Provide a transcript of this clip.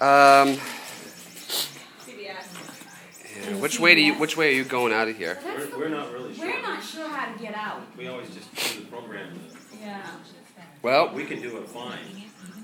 Um, yeah, which way do you? Which way are you going out of here? We're, we're not really sure. We're not sure how to get out. We always just do the program. Yeah. Well, We can do it fine. Mm-hmm.